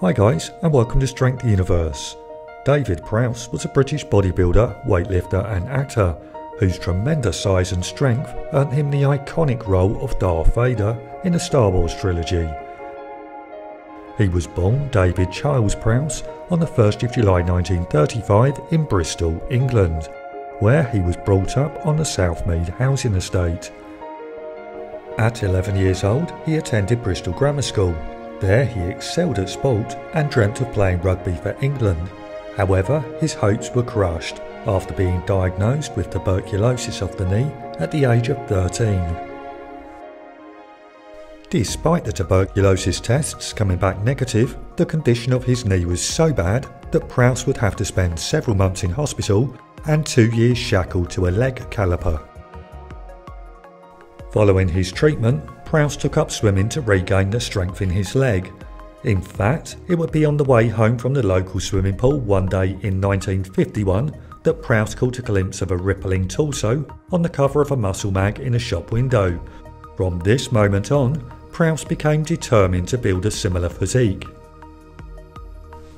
Hi guys and welcome to Strength Universe. David Prowse was a British bodybuilder, weightlifter and actor whose tremendous size and strength earned him the iconic role of Darth Vader in the Star Wars trilogy. He was born David Charles Prowse on the 1st of July 1935 in Bristol, England, where he was brought up on the Southmead housing estate. At 11 years old, he attended Bristol Grammar School. There he excelled at sport and dreamt of playing rugby for England. However, his hopes were crushed after being diagnosed with tuberculosis of the knee at the age of 13. Despite the tuberculosis tests coming back negative, the condition of his knee was so bad that Prowse would have to spend several months in hospital and two years shackled to a leg caliper. Following his treatment, Prowse took up swimming to regain the strength in his leg. In fact, it would be on the way home from the local swimming pool one day in 1951 that Prowse caught a glimpse of a rippling torso on the cover of a muscle mag in a shop window. From this moment on, Prowse became determined to build a similar physique.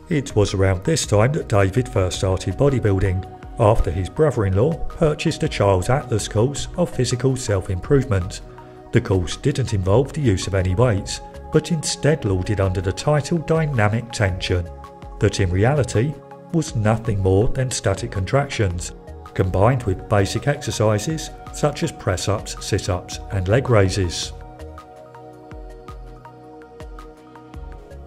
It was around this time that David first started bodybuilding, after his brother-in-law purchased a Charles Atlas course of physical self-improvement. The course didn't involve the use of any weights, but instead lauded under the title Dynamic Tension, that in reality was nothing more than static contractions, combined with basic exercises such as press-ups, sit-ups and leg raises.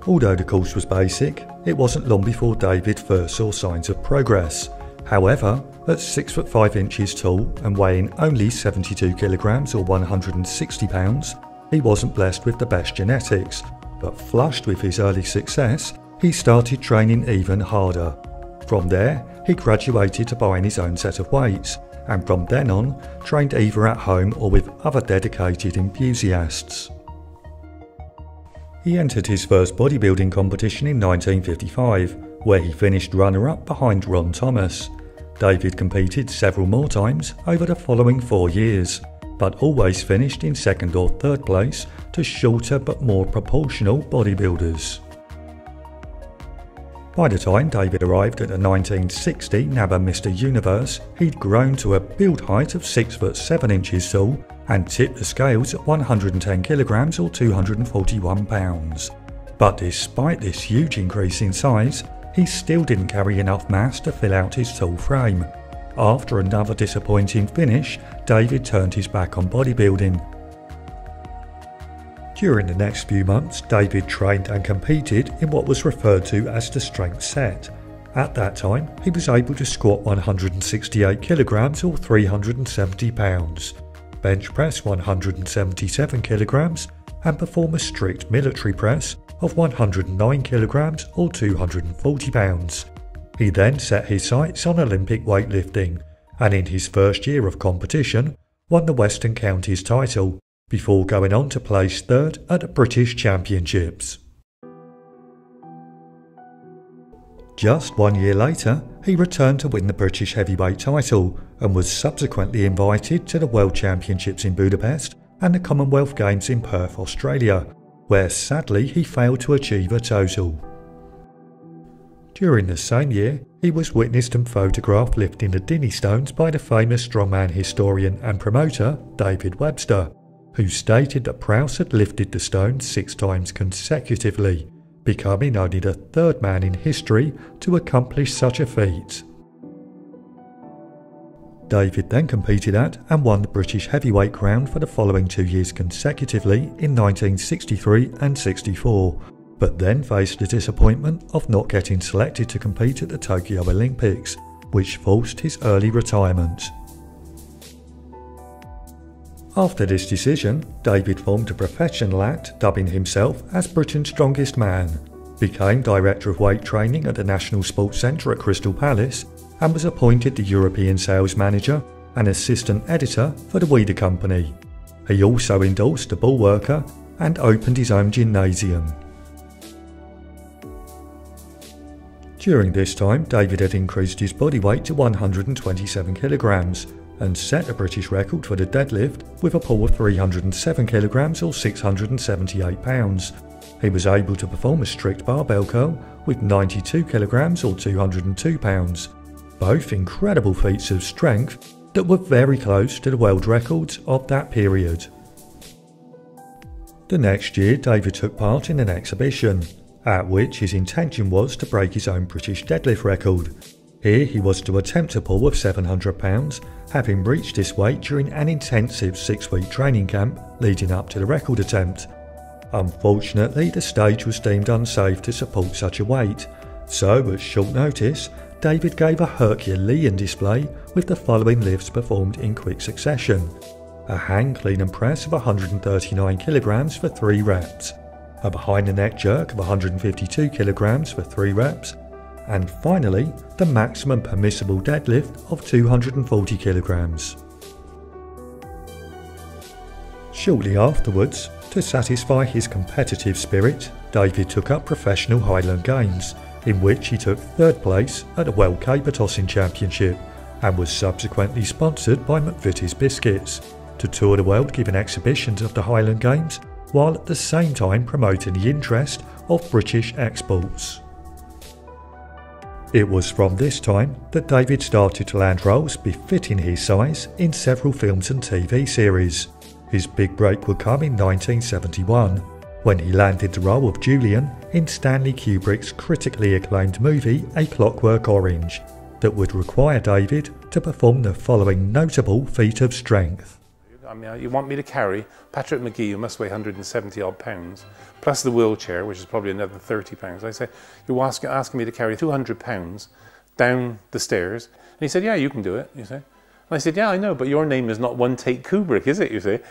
Although the course was basic, it wasn't long before David first saw signs of progress. However, at 6 foot 5 inches tall and weighing only 72 kilograms or 160 pounds, he wasn't blessed with the best genetics, but flushed with his early success, he started training even harder. From there, he graduated to buying his own set of weights, and from then on, trained either at home or with other dedicated enthusiasts. He entered his first bodybuilding competition in 1955, where he finished runner up behind Ron Thomas. David competed several more times over the following four years, but always finished in second or third place to shorter but more proportional bodybuilders. By the time David arrived at the 1960 NABBA Mr. Universe, he'd grown to a build height of 6 foot 7 inches tall and tipped the scales at 110 kilograms or 241 pounds. But despite this huge increase in size, he still didn't carry enough mass to fill out his tall frame. After another disappointing finish, David turned his back on bodybuilding. During the next few months, David trained and competed in what was referred to as the strength set. At that time, he was able to squat 168 kilograms or 370 pounds bench press 177 kilograms, and perform a strict military press of 109 kilograms or 240 pounds. He then set his sights on Olympic weightlifting, and in his first year of competition, won the Western Counties title, before going on to place third at the British Championships. Just one year later, he returned to win the British heavyweight title and was subsequently invited to the World Championships in Budapest and the Commonwealth Games in Perth, Australia, where sadly he failed to achieve a total. During the same year, he was witnessed and photographed lifting the Dinnie stones by the famous strongman historian and promoter David Webster, who stated that Prowse had lifted the stones six times consecutively becoming only the third man in history to accomplish such a feat. David then competed at and won the British heavyweight crown for the following two years consecutively in 1963 and 64, but then faced the disappointment of not getting selected to compete at the Tokyo Olympics, which forced his early retirement. After this decision, David formed a professional act dubbing himself as Britain's Strongest Man, became Director of Weight Training at the National Sports Centre at Crystal Palace, and was appointed the European Sales Manager and Assistant Editor for the Weider Company. He also endorsed the Bullworker and opened his own gymnasium. During this time, David had increased his body weight to 127 kilograms and set a British record for the deadlift with a pull of 307 kilograms or 678 pounds, He was able to perform a strict barbell curl with 92 kilograms or 202 pounds, both incredible feats of strength that were very close to the world records of that period. The next year, David took part in an exhibition, at which his intention was to break his own British deadlift record. Here he was to attempt a pull of £700, having reached this weight during an intensive six week training camp leading up to the record attempt. Unfortunately, the stage was deemed unsafe to support such a weight, so at short notice, David gave a Herculean display with the following lifts performed in quick succession. A hang clean and press of 139 kilograms for 3 reps, a behind the neck jerk of 152 kilograms for 3 reps, and finally the maximum permissible deadlift of 240 kilograms. Shortly afterwards, to satisfy his competitive spirit, David took up professional Highland Games, in which he took third place at the World Caber Tossing Championship and was subsequently sponsored by McVitie's Biscuits to tour the world giving exhibitions of the Highland Games while at the same time promoting the interest of British exports. It was from this time that David started to land roles befitting his size in several films and TV series. His big break would come in 1971 when he landed the role of Julian in Stanley Kubrick's critically acclaimed movie A Clockwork Orange that would require David to perform the following notable feat of strength. I mean, uh, you want me to carry Patrick Magee, who must weigh 170 odd pounds, plus the wheelchair, which is probably another 30 pounds. I say, you're asking, asking me to carry 200 pounds down the stairs. And he said, yeah, you can do it, you say. And I said, yeah, I know, but your name is not One Take Kubrick, is it, you say?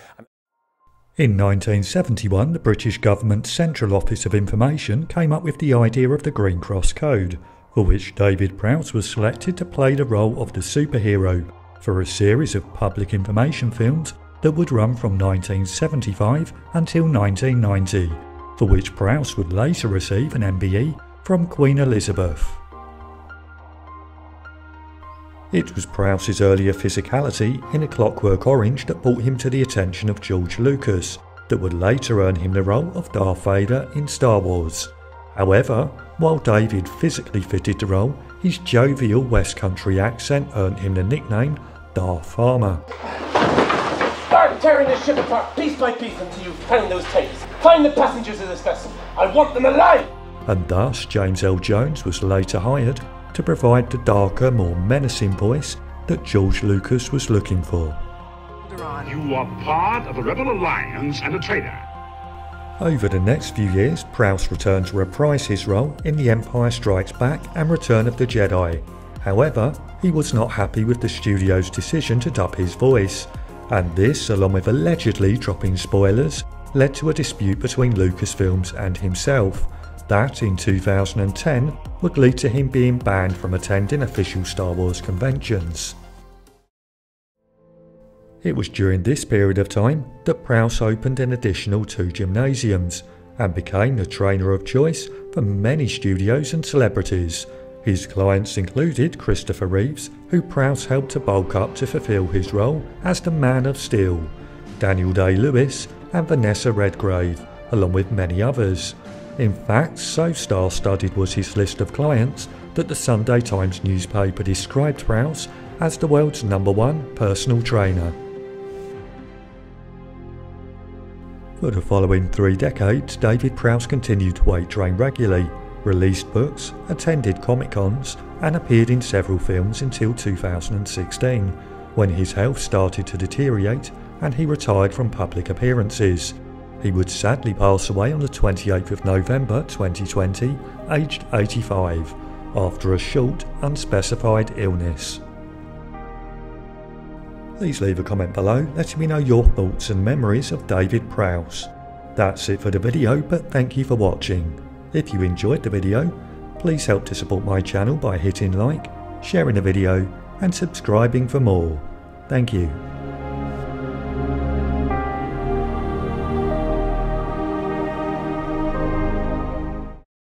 In 1971, the British government's Central Office of Information came up with the idea of the Green Cross Code, for which David Prowse was selected to play the role of the superhero for a series of public information films that would run from 1975 until 1990, for which Prowse would later receive an MBE from Queen Elizabeth. It was Prowse's earlier physicality in A Clockwork Orange that brought him to the attention of George Lucas, that would later earn him the role of Darth Vader in Star Wars. However, while David physically fitted the role, his jovial West Country accent earned him the nickname Darth Farmer Start tearing this ship apart piece by piece until you found those tapes. Find the passengers of this vessel. I want them alive! And thus, James Earl Jones was later hired to provide the darker, more menacing voice that George Lucas was looking for. You are part of the Rebel Alliance and a traitor. Over the next few years, Prowse returned to reprise his role in The Empire Strikes Back and Return of the Jedi. However, he was not happy with the studio's decision to dub his voice, and this, along with allegedly dropping spoilers, led to a dispute between Lucasfilms and himself that in 2010 would lead to him being banned from attending official Star Wars conventions. It was during this period of time that Prowse opened an additional two gymnasiums and became the trainer of choice for many studios and celebrities, his clients included Christopher Reeves, who Prowse helped to bulk up to fulfill his role as the Man of Steel, Daniel Day Lewis, and Vanessa Redgrave, along with many others. In fact, so star studded was his list of clients that the Sunday Times newspaper described Prowse as the world's number one personal trainer. For the following three decades, David Prowse continued to weight train regularly released books, attended Comic Cons, and appeared in several films until 2016, when his health started to deteriorate and he retired from public appearances. He would sadly pass away on the 28th of November 2020, aged 85, after a short, unspecified illness. Please leave a comment below letting me know your thoughts and memories of David Prowse. That's it for the video, but thank you for watching. If you enjoyed the video, please help to support my channel by hitting like, sharing the video and subscribing for more. Thank you.